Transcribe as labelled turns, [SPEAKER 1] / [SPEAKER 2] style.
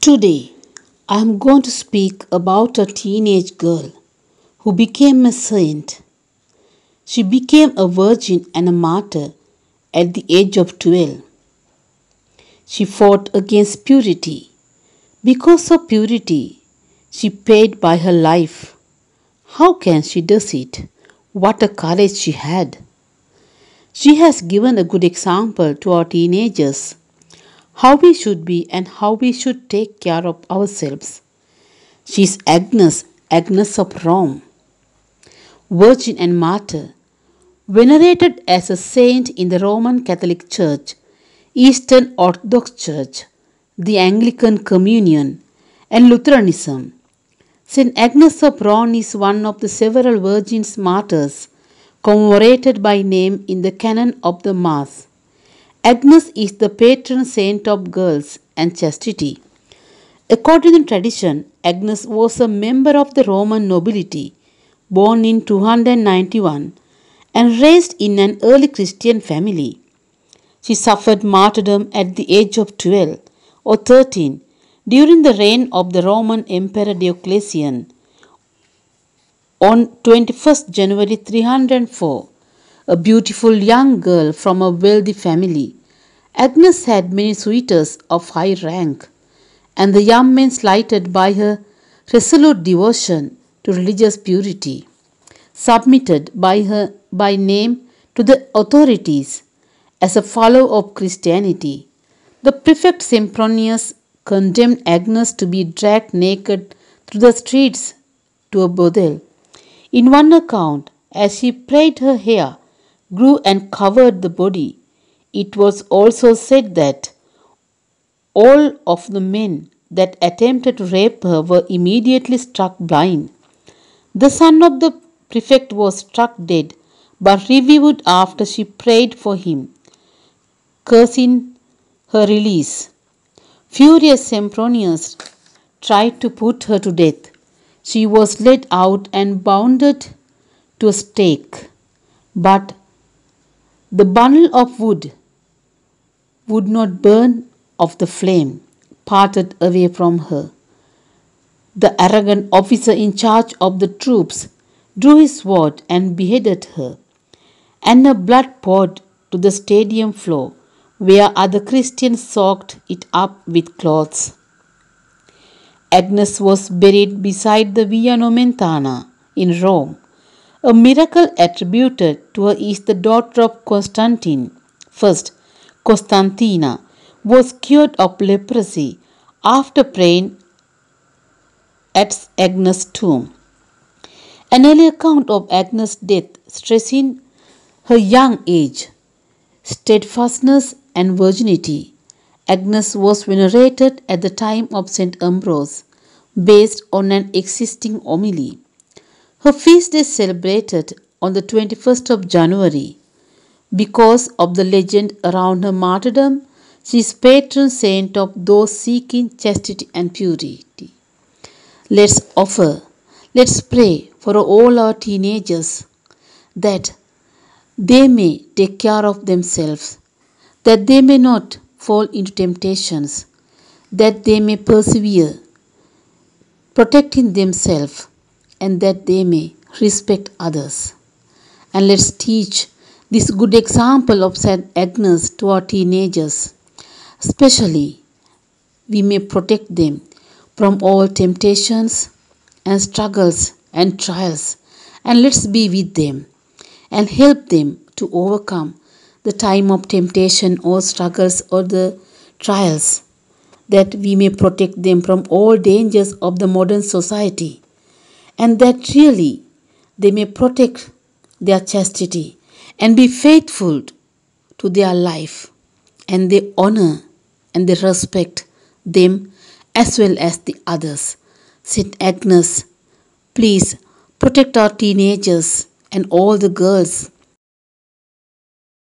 [SPEAKER 1] Today, I am going to speak about a teenage girl who became a saint. She became a virgin and a martyr at the age of 12. She fought against purity. Because of purity, she paid by her life. How can she do it? What a courage she had. She has given a good example to our teenagers how we should be and how we should take care of ourselves. She is Agnes, Agnes of Rome, virgin and martyr, venerated as a saint in the Roman Catholic Church, Eastern Orthodox Church, the Anglican Communion, and Lutheranism. Saint Agnes of Rome is one of the several virgins martyrs commemorated by name in the canon of the Mass. Agnes is the patron saint of girls and chastity. According to tradition, Agnes was a member of the Roman nobility, born in 291 and raised in an early Christian family. She suffered martyrdom at the age of 12 or 13 during the reign of the Roman Emperor Diocletian on 21st January 304 a beautiful young girl from a wealthy family. Agnes had many suitors of high rank, and the young men slighted by her resolute devotion to religious purity, submitted by her by name to the authorities as a follower of Christianity. The prefect Sempronius condemned Agnes to be dragged naked through the streets to a brothel. In one account, as she braided her hair, grew and covered the body. It was also said that all of the men that attempted to rape her were immediately struck blind. The son of the prefect was struck dead, but revived after she prayed for him, cursing her release. Furious Sempronius tried to put her to death. She was led out and bounded to a stake, but the bundle of wood would not burn of the flame, parted away from her. The arrogant officer in charge of the troops drew his sword and beheaded her, and her blood poured to the stadium floor, where other Christians soaked it up with cloths. Agnes was buried beside the Via Nomentana in Rome a miracle attributed to her is the daughter of Constantine. First, Constantina was cured of leprosy after praying at Agnes' tomb. An early account of Agnes' death stressing her young age, steadfastness, and virginity. Agnes was venerated at the time of St. Ambrose, based on an existing homily. Her feast is celebrated on the 21st of January. Because of the legend around her martyrdom, she is patron saint of those seeking chastity and purity. Let's offer, let's pray for all our teenagers that they may take care of themselves, that they may not fall into temptations, that they may persevere, protecting themselves and that they may respect others. And let's teach this good example of St. Agnes to our teenagers. Especially, we may protect them from all temptations and struggles and trials. And let's be with them and help them to overcome the time of temptation or struggles or the trials that we may protect them from all dangers of the modern society and that really they may protect their chastity and be faithful to their life and they honor and they respect them as well as the others. St. Agnes, please protect our teenagers and all the girls